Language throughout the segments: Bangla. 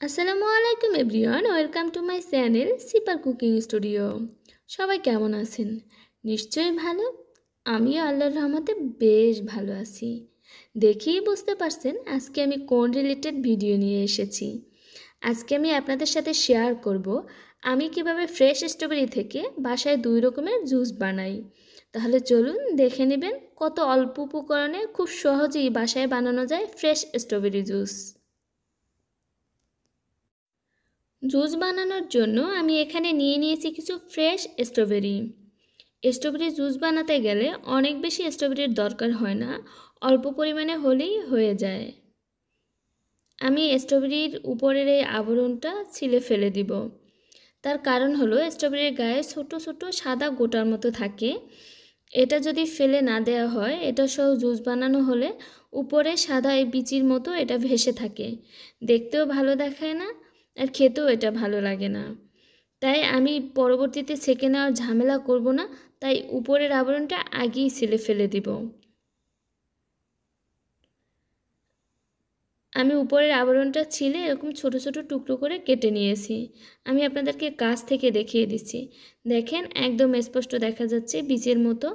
আসসালামু আলাইকুম everyone, welcome to my channel Sipar cooking studio. সবাই কেমন আছেন? নিশ্চয়ই ভালো? আমিও আল্লাহর রহমতে বেশ ভালো আছি। দেখেই বুঝতে পারছেন আজকে আমি কোন রিলেটেড ভিডিও নিয়ে এসেছি। আজকে আমি আপনাদের সাথে শেয়ার করব, আমি কীভাবে ফ্রেশ স্ট্রবেরি থেকে বাসায় দুই রকমের জুস বানাই। তাহলে চলুন দেখে নেবেন কত অল্প উপকরণে খুব সহজেই বাসায় বানানো যায় ফ্রেশ স্ট্রবেরি জুস জুস বানানোর জন্য আমি এখানে নিয়ে নিয়েছি কিছু ফ্রেশ স্ট্রবেরি। স্ট্রবেরি জুস বানাতে গেলে অনেক বেশি স্ট্রবেরির দরকার হয় না, অল্প পরিমাণে হলেই হয়ে যায়। আমি স্ট্রবেরির উপরের এই আবরণটা ছিলে ফেলে দিব। তার কারণ হলো স্ট্রবেরির গায়ে ছোট ছোট সাদা গোটার মতো থাকে। এটা যদি ফেলে না দেওয়া হয়, এটা সহ জুস বানানো হলে উপরে সাদা এই বিচির মতো এটা ভেসে থাকে। দেখতেও ভালো দেখায় না আর খেতেও এটা ভালো লাগে না। তাই আমি পরবর্তীতে ছেঁকে নেওয়ার ঝামেলা করব না, তাই উপরের আবরণটা আগেই ছিলে ফেলে দিব। আমি উপরের আবরণটা ছিলে এরকম ছোট ছোট টুকরো করে কেটে নিয়েছি। আমি আপনাদেরকে কাছ থেকে দেখিয়ে দিচ্ছি। দেখেন, একদম স্পষ্ট দেখা যাচ্ছে বীজের মতো।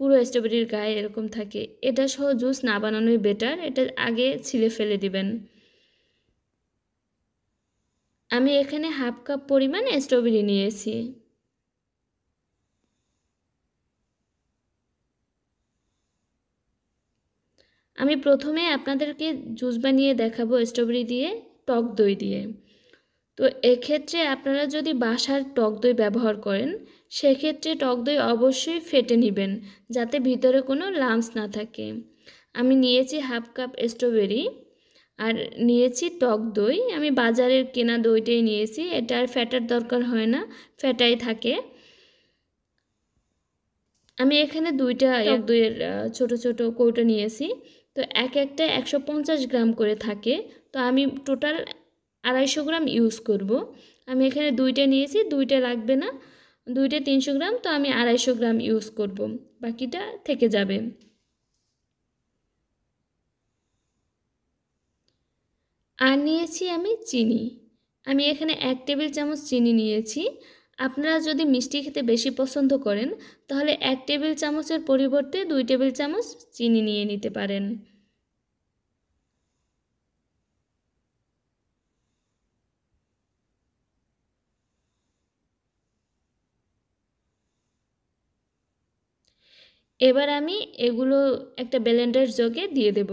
পুরো স্ট্রবেরির গায়ে এরকম থাকে। এটা সহ জুস না বানানোই বেটার এটা আগে ছিলে ফেলে দিবেন। আমি এখানে হাফ কাপ পরিমাণ স্ট্রবেরি নিয়েছি। আমি প্রথমে আপনাদেরকে জুস বানিয়ে দেখাবো স্ট্রবেরি দিয়ে, টক দই দিয়ে। তো এক্ষেত্রে আপনারা যদি বাসার টক দই ব্যবহার করেন, সেক্ষেত্রে টক দই অবশ্যই ফেটে নেবেন, যাতে ভিতরে কোনো লামস না থাকে। আমি নিয়েছি হাফ কাপ স্ট্রবেরি। আর নিয়েছি টক দই। আমি বাজারের কেনা দইটাই নিয়েছি। এটা আর ফ্যাটার দরকার হয় না ফ্যাটাই থাকে। আমি এখানে দুইটা এক দইয়ের ছোট ছোট কৌটো নিয়েছি। তো এক একটা একশো পঞ্চাশ গ্রাম করে থাকে। তো আমি টোটাল আড়াইশো গ্রাম ইউজ করব। আমি এখানে দুইটা নিয়েছি দুইটা লাগবে না। দুইটা তিনশো গ্রাম তো আমি আড়াইশো গ্রাম ইউজ করব। বাকিটা থেকে যাবে। আর নিয়েছি আমি চিনি। আমি এখানে এক টেবিল চামচ চিনি নিয়েছি। আপনারা যদি মিষ্টি খেতে বেশি পছন্দ করেন, তাহলে এক টেবিল চামচের পরিবর্তে দুই টেবিল চামচ চিনি নিয়ে নিতে পারেন। এবার আমি এগুলো একটা ব্লেন্ডার জগে দিয়ে দেব।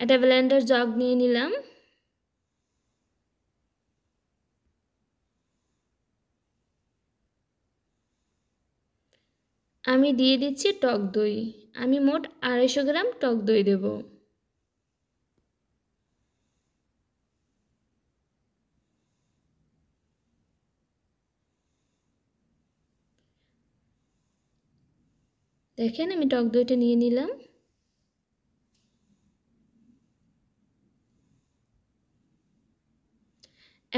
একটা ব্লেন্ডার জগ নিয়ে নিলাম। আমি দিয়ে দিচ্ছি টক দই। আমি মোট আড়াইশো গ্রাম টক দই দেব। দেখেন আমি টক দইটা নিয়ে নিলাম।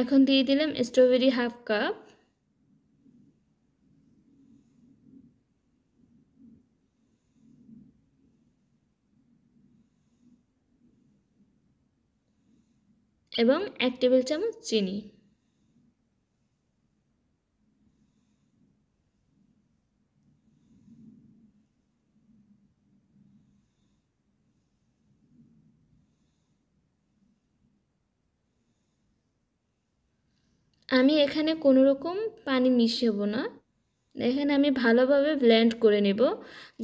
এখন দিয়ে দিলাম স্ট্রবেরি হাফ কাপ এবং এক টেবিল চামচ চিনি। আমি এখানে কোনো রকম পানি মিশাবো না। এখানে আমি ভালোভাবে ব্ল্যান্ড করে নেব,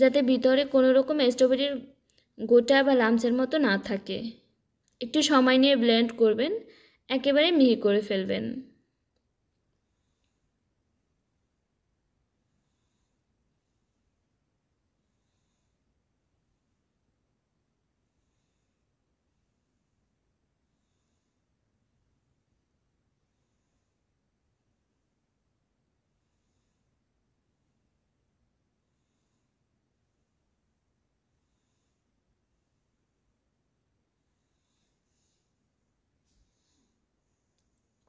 যাতে ভিতরে কোনো রকম স্ট্রবেরির গোটা বা লামচের মতো না থাকে। একটু সময় নিয়ে ব্ল্যান্ড করবেন, একেবারে মিহি করে ফেলবেন।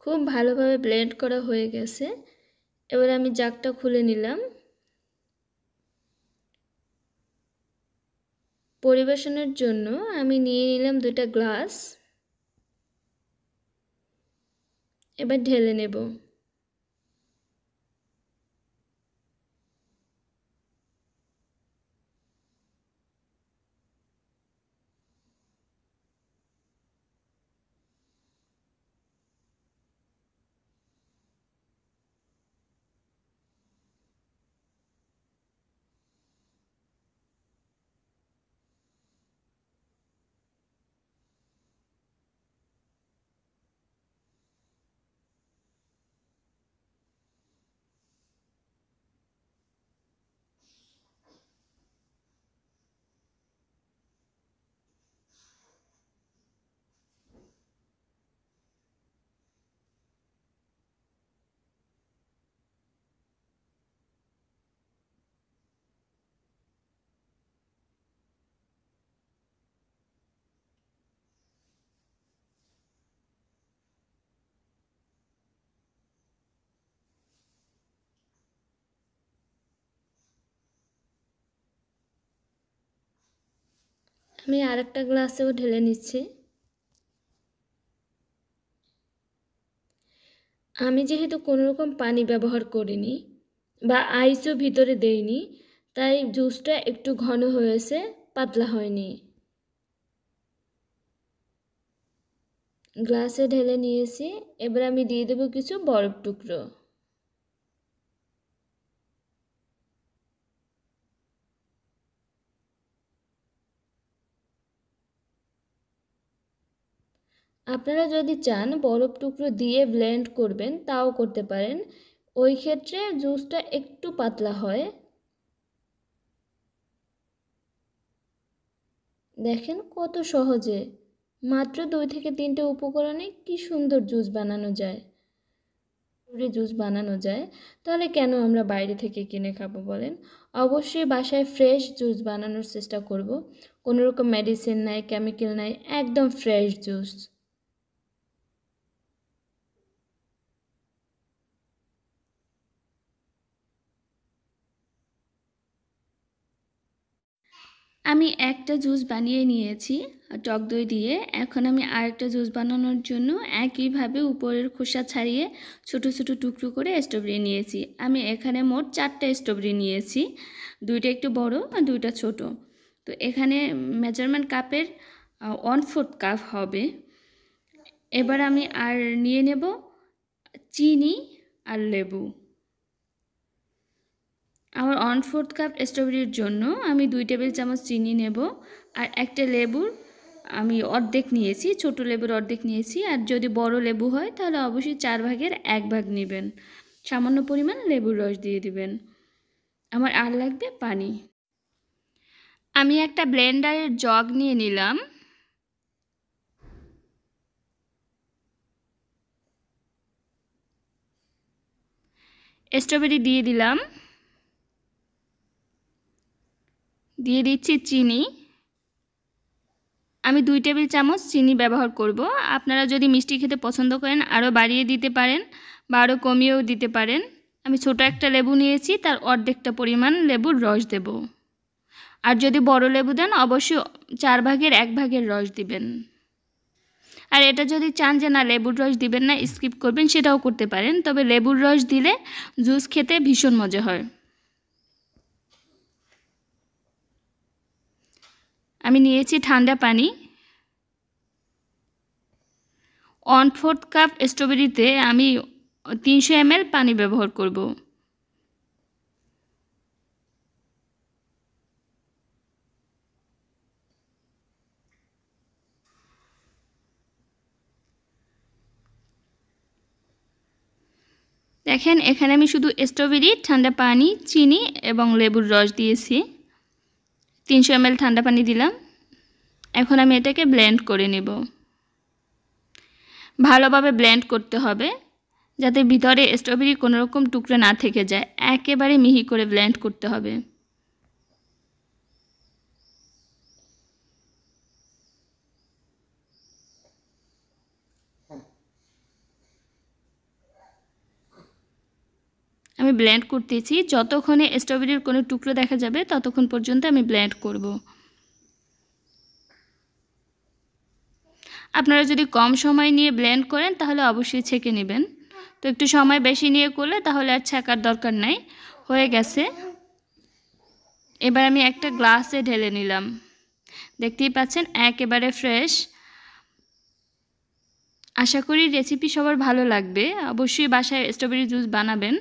খুব ভালোভাবে ব্লেন্ড করা হয়ে গেছে। এবার আমি জাগটা খুলে নিলাম। পরিবেশনের জন্য আমি নিয়ে নিলাম দুটা গ্লাস এবার ঢেলে নেব। আমি আর একটা গ্লাসেও ঢেলে নিচ্ছি। আমি যেহেতু কোনো রকম পানি ব্যবহার করিনি বা আইসও ভিতরে দেইনি, তাই জুসটা একটু ঘন হয়েছে, পাতলা হয়নি। গ্লাসে ঢেলে নিয়েছি, এবার আমি দিয়ে দেবো কিছু বরফ টুকরো। আপনারা যদি চান বরফ টুকরো দিয়ে ব্লেন্ড করবেন, তাও করতে পারেন। ওই ক্ষেত্রে জুসটা একটু পাতলা হয়। দেখেন কত সহজে। মাত্র দুই থেকে তিনটে উপকরণে কি সুন্দর জুস বানানো যায়। জুস বানানো যায়। তাহলে কেন আমরা বাইরে থেকে কিনে খাব বলেন? অবশ্যই বাসায় ফ্রেশ জুস বানানোর চেষ্টা করব। কোনো রকম মেডিসিন নাই কেমিক্যাল নাই, একদম ফ্রেশ জুস আমি একটা জুস বানিয়ে নিয়েছি, টক দই দিয়ে। এখন আমি আরেকটা জুস বানানোর জন্য একইভাবে উপরের খোসা ছাড়িয়ে ছোট ছোট টুকরো করে স্ট্রবেরি নিয়েছি। আমি এখানে মোট চারটা স্ট্রবেরি নিয়েছি, দুইটা একটু বড় আর দুইটা ছোট। তো এখানে মেজারমেন্ট কাপের ওয়ান ফোর্থ কাপ হবে। এবার আমি আর নিয়ে নেব চিনি আর লেবু। আমার ওয়ান ফোর্থ কাপ স্ট্রবেরির জন্য আমি দুই টেবিল চামচ চিনি নেব আর একটা লেবুর আমি অর্ধেক নিয়েছি, ছোট লেবুর অর্ধেক নিয়েছি আর যদি বড় লেবু হয় তাহলে অবশ্যই চার ভাগের এক ভাগ নেবেন। সামান্য পরিমাণ লেবুর রস দিয়ে দিবেন। আমার আর লাগবে পানি। আমি একটা ব্লেন্ডারের জগ নিয়ে নিলাম। স্ট্রবেরি দিয়ে দিলাম। দিয়ে দিচ্ছি চিনি। আমি দুই টেবিল চামচ চিনি ব্যবহার করব। আপনারা যদি মিষ্টি খেতে পছন্দ করেন, আরও বাড়িয়ে দিতে পারেন বা আরও কমিয়েও দিতে পারেন। আমি ছোট একটা লেবু নিয়েছি, তার অর্ধেকটা পরিমাণ লেবুর রস দেব। আর যদি বড় লেবু দেন, অবশ্যই চার ভাগের এক ভাগের রস দিবেন। আর এটা যদি চান যে, না, লেবুর রস দিবেন না, স্কিপ করবেন, সেটাও করতে পারেন। তবে লেবুর রস দিলে জুস খেতে ভীষণ মজা হয়। আমি নিয়েছি ঠান্ডা পানি। ওয়ান ফোর্থ কাপ স্ট্রবেরিতে আমি তিনশো এমএল পানি ব্যবহার করব। দেখেন, এখানে আমি শুধু স্ট্রবেরি, ঠান্ডা পানি, চিনি এবং লেবুর রস দিয়েছি। তিনশো এম ঠান্ডা পানি দিলাম। এখন আমি এটাকে ব্লেন্ড করে নেব। ভালোভাবে ব্লেন্ড করতে হবে, যাতে ভিতরে স্ট্রবেরি কোনোরকম টুকরো না থেকে যায়। একেবারে মিহি করে ব্লেন্ড করতে হবে। আমি ব্লেন্ড করতেছি। যতক্ষণে স্ট্রবেরির কোনো টুকরো দেখা যাবে, ততক্ষণ পর্যন্ত আমি ব্লেন্ড করব। আপনারা যদি কম সময় নিয়ে ব্লেন্ড করেন, তাহলে অবশ্যই ছেঁকে নেবেন। তো একটু সময় বেশি নিয়ে করলে তাহলে আর ছেঁকার দরকার নাই। হয়ে গেছে। এবার আমি একটা গ্লাসে ঢেলে নিলাম। দেখতেই পাচ্ছেন, একেবারে ফ্রেশ আশা করি রেসিপি সবার ভালো লাগবে। অবশ্যই বাসায় স্ট্রবেরি জুস বানাবেন।